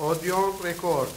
Odeon record.